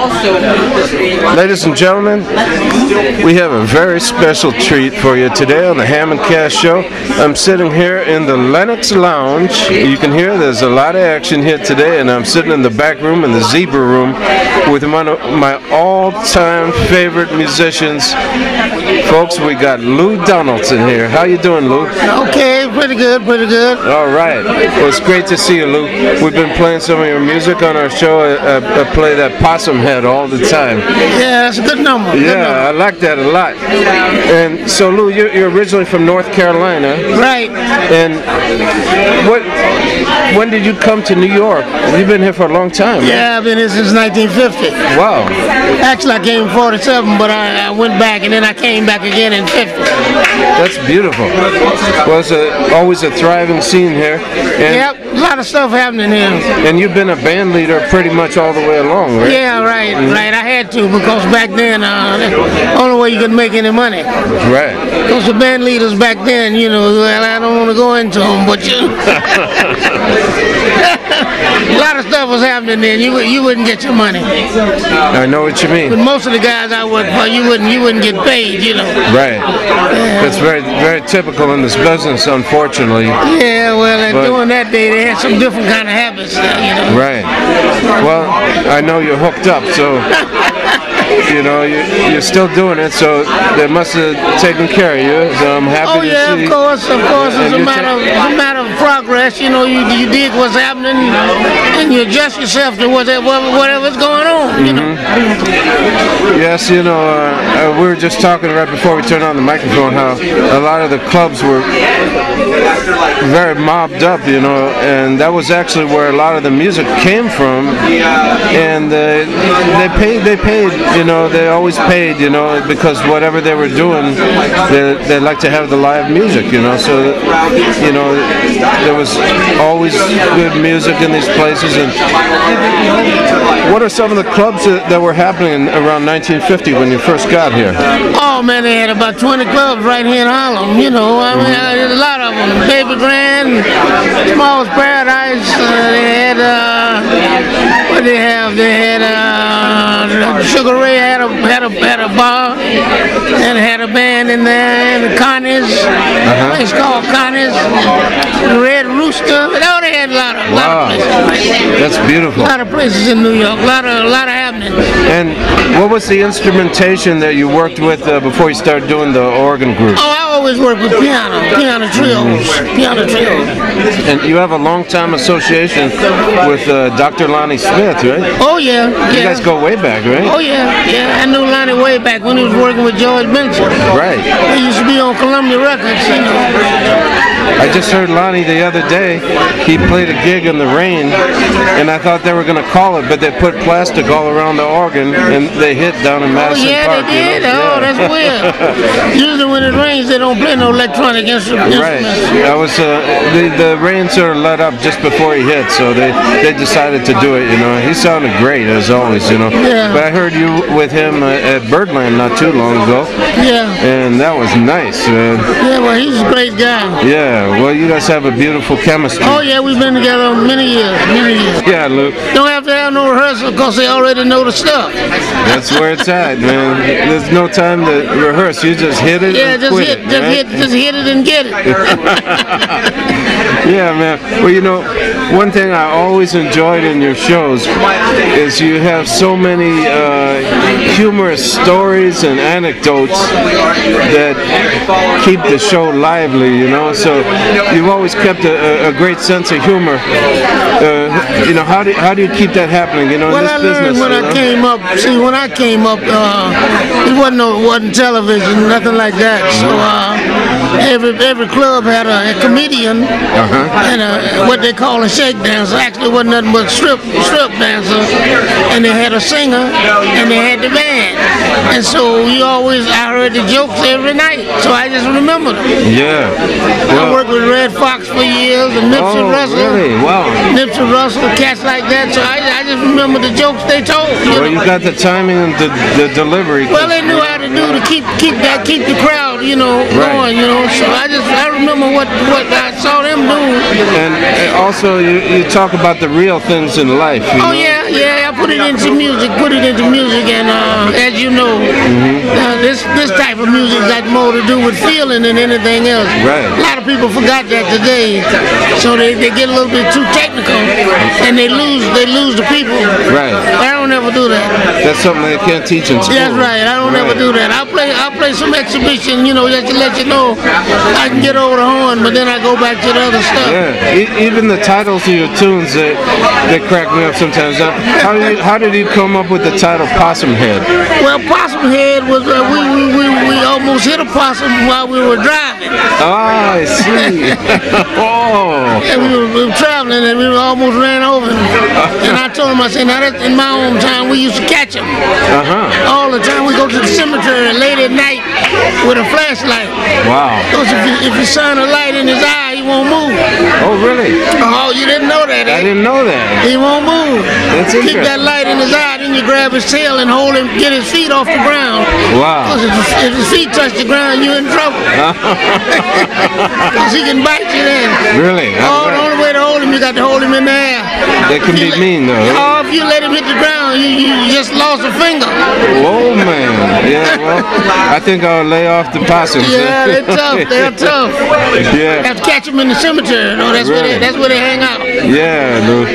Ladies and gentlemen, we have a very special treat for you today on the HammondCast Show. I'm sitting here in the Lenox Lounge. You can hear there's a lot of action here today, and I'm sitting in the back room in the Zebra Room with one of my all-time favorite musicians. Folks, we got Lou Donaldson here. How you doing, Lou? Okay, pretty good, pretty good. All right. Well, it's great to see you, Lou. We've been playing some of your music on our show. I, I, play that Possum Head all the time. Yeah, that's a good number. good Yeah, I like that a lot. And so, Lou, you're, you're originally from North Carolina, Right. and what? When did you come to New York? You've been here for a long time. right? Yeah, I've been here since 1950. Wow. Actually, I came in 47, but I, I went back and then I came back again in 50. That's beautiful. Well, it's a, always a thriving scene here. And, Yep, a lot of stuff happening here. and you've been a band leader pretty much all the way along, right? Yeah, right, right. I had to because back then, uh, the only way you could make any money. Right. Because the band leaders back then, you know, well, I don't want to go into them, but you. a lot of stuff was happening then. You, you wouldn't get your money. I know what you mean. But most of the guys I worked for, you wouldn't, you wouldn't get paid, you know. Right. That's very, very typical in this business, unfortunately. Yeah, well, and during that day, they had some different kind of habits, you know. Right. Well, I know you're hooked up, so you know you, you're still doing it. So they must have taken care of you. So I'm happy Oh to yeah, see. of course, of course. It's a matter, of, it's a matter of progress. You know, you, you dig what's happening, and you adjust yourself to whatever, whatever's going on. You know. Yes, you know, uh, uh, we were just talking right before we turned on the microphone how a lot of the clubs were very mobbed up, you know, and that was actually where a lot of the music came from. And uh, they paid, they paid, you know, they always paid, you know, because whatever they were doing, they, they like to have the live music, you know. So, you know, there was always good music in these places. And what are some of the clubs that, were happening around 1950 when you first got here? Oh man, they had about 20 clubs right here in Harlem. You know, I mean, there's a lot of them. Baby Grand, Small's Paradise. Uh, they had uh, what they have? They Sugar Ray had a had a had a bar and had a band in there. And Connie's, Uh-huh. place called Connie's. Red Rooster. No, they had a lot of, that's beautiful. A lot of places in New York. A lot of a lot of happening. And what was the instrumentation that you worked with uh, before you started doing the organ group? Oh, I always work with piano, piano trios, piano trios. And you have a long-time association with uh, Dr. Lonnie Smith, right? Oh yeah, yeah. You guys go way back, right? Oh yeah, yeah. I knew Lonnie way back when he was working with George Benson. Right. He used to be on Columbia Records, you know. I just heard Lonnie the other day. He played a gig in the rain, and I thought they were going to call it, but they put plastic all around the organ, and they hit down in Madison Oh Madison yeah, Park. they did. You know? Oh, Yeah. that's weird. Usually when it rains, they don't play no electronic instruments. Right. I was uh, the the rain sort of let up just before he hit, so they they decided to do it. You know, he sounded great as always. You know. Yeah. But I heard you with him uh, at Birdland not too long ago, Yeah, and that was nice. Man. yeah. Well, he's a great guy. Yeah. Well, you guys have a beautiful chemistry. Oh yeah, we've been together many years, many years. Yeah, Luke. Don't have to have no rehearsal because they already know the stuff. That's where it's at, man. There's no time to rehearse. You just hit it Yeah, and just quit hit, it. just right? hit, just hit it and get it. Yeah, man. Well, you know, one thing I always enjoyed in your shows is you have so many uh, humorous stories and anecdotes that keep the show lively, you know. So you've always kept a, a- great sense of humor. Uh, you know, how do, how do you keep that happening, you know, in this I business? learned when you I know? came up. See, when I came up, uh, it wasn't no, wasn't television, nothing like that. So uh, every every club had a, a comedian Uh-huh. and a, what they call a shake dancer. Actually, it wasn't nothing but strip strip dancer, and they had a singer and they had the band. And so you always, I heard the jokes every night, so I just remember them. Yeah. I worked with Redd Foxx for years and Nipsey oh, Russell. really? Wow. Nipsey Russell, cats like that. So I, I just remember the jokes they told. You Well, know? you got the timing and the, the delivery. Well, they knew how to do to keep keep that keep the crowd, you know, Right. going, you know. So I just I remember what what I saw them do. And uh, also, you, you talk about the real things in life. You Oh know? yeah, yeah, I put it into music, put it into music, and uh, as you know, uh, this this type of music got more to do with feeling than anything else. Right. A lot of people forgot that today, so they, they get a little bit too technical, and they lose they lose the people. Right. I don't ever do that. That's something they can't teach in school. That's right. I don't ever do that. I play I play some exhibition, you know, just to let you know I can get over the horn, but then I go back to the other stuff. Yeah, e- even the titles of your tunes that they crack me up sometimes. Uh, How did you, how did you come up with the title Possum Head? Well, Possum Head was uh, we, we, we, we almost hit a possum while we were driving. Oh, I see. oh, And we were, we were traveling and we almost ran over him. And I told him, I said, now that's in my own time, we used to catch him. uh huh. All the time we go to the cemetery late at night with a flashlight. Wow. Because if you, if you shine a light in his eye, he won't move. Oh, really? Oh, you didn't know that, I eh? didn't know that. He won't move. That's Keep interesting. that light in his eye, then you grab his tail and hold him, get his feet off the ground. Wow. Because if, if his feet touch the ground, you're in trouble. Because he can bite you then. Really? Oh, the way to hold him, you got to hold him in the air. That can be mean, though. Oh, if you let him hit the ground, you, you just lost a finger. Whoa, man. Yeah, well, I think I'll lay off the possums. Yeah, they're tough. They're tough. Yeah, have to catch them in the cemetery. No, that's where they, that's where they hang out. yeah, Lou.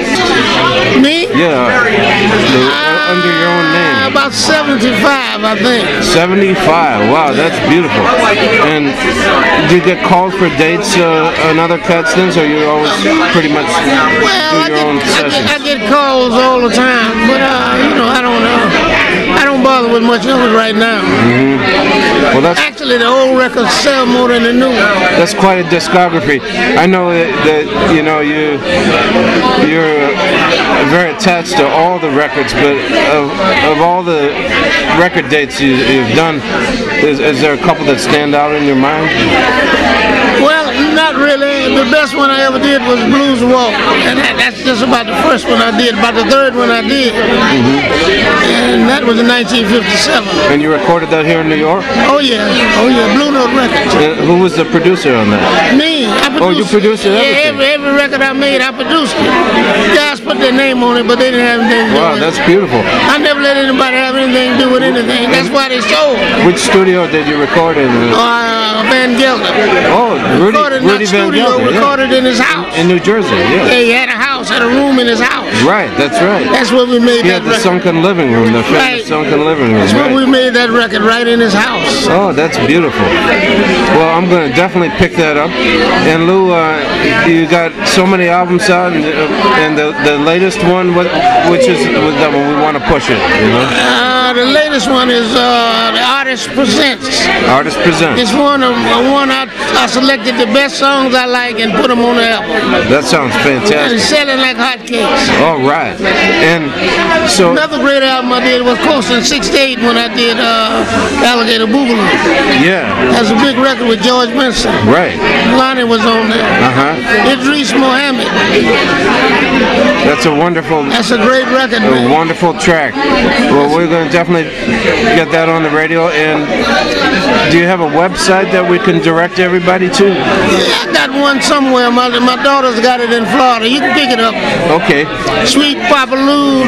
Me? Yeah, Lou, uh, under your own Uh, name. about 75, I think. 75. Wow, that's beautiful. And do you get called for dates uh, on other cut stints, or you always pretty much Well, do I get, own I, get. I get calls all the time, but uh, you know, I don't know. I don't bother with much of it right now. Well, that's Actually, the old records sell more than the new. that's quite a discography. I know that, that you know you you're very attached to all the records, but of, of all the record dates you, you've done, is, is there a couple that stand out in your mind? Well, not really. The best one I ever did was Blues Walk, and that, that's just about the first one I did. About the third one I did, and that was in 1957. And you recorded that here in New York? Oh yeah, oh yeah, Blue Note Records. Uh, who was the producer on that? Me, I produced. Oh, you produced Yeah, everything? every, every record I made, I produced it. Guys put their name on it, but they didn't have anything to do Wow, with that's it. beautiful. I never let anybody have anything to do with anything. That's why they sold. Which studio did you record in? Uh, Van Gelder. Oh, Rudy, recorded Rudy Van studio, Gelder, yeah. recorded in his house. in New Jersey, yeah. Yeah, he had a house, had a room in his house. Right, that's right. That's where we made He that had the sunken living room, the famous Right. sunken living room. That's where we made that record, right in his house. Oh, that's beautiful. Well, I'm going to definitely pick that up. And Lou, uh, you got so many albums out, and, uh, and the, the latest one, what, which is that one, we want to push it, you know? Uh, the latest one is uh, the artist presents. Artist Presents. It's one of uh, one I, I selected the best songs I like and put them on the album. That sounds And fantastic. selling like hotcakes. All right. And so, Another great album I did was close in '68 when I did uh, Alligator Boogaloo. yeah, That's a big record with George Benson. right. Lonnie was on there. Uh-huh. Idris Muhammad. That's a wonderful That's a great record, A man. wonderful track. Well, we're going to definitely get that on the radio. And do you have a website that we can direct everybody to? I got one somewhere. My, my daughter's got it in Florida. You can pick it up. Okay. Sweet Papa Lou,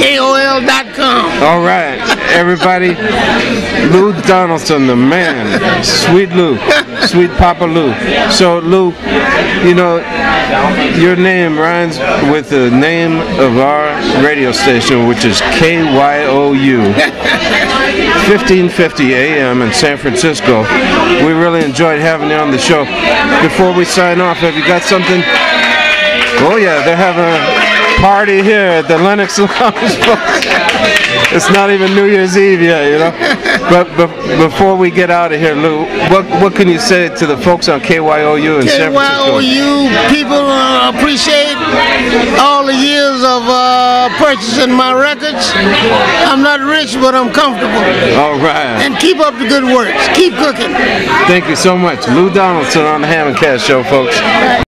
AOL.com. All right, everybody. Lou Donaldson, the man. Sweet Lou. Sweet Papa Lou. So, Lou, you know, your name rhymes with the name of our radio station, which is KYOU. 1550 AM in San Francisco. We really enjoyed having you on the show. Before we sign off, have you got something? Oh yeah, they're having a party here at the Lenox Lounge. it's not even New Year's Eve yet, you know. But, but before we get out of here, Lou, what what can you say to the folks on KYOU in San Francisco? KYOU people uh, appreciate all the years of uh, purchasing my records. I'm not rich, but I'm comfortable. All right. And keep up the good works. Keep cooking. Thank you so much. Lou Donaldson on the HammondCast Show, folks.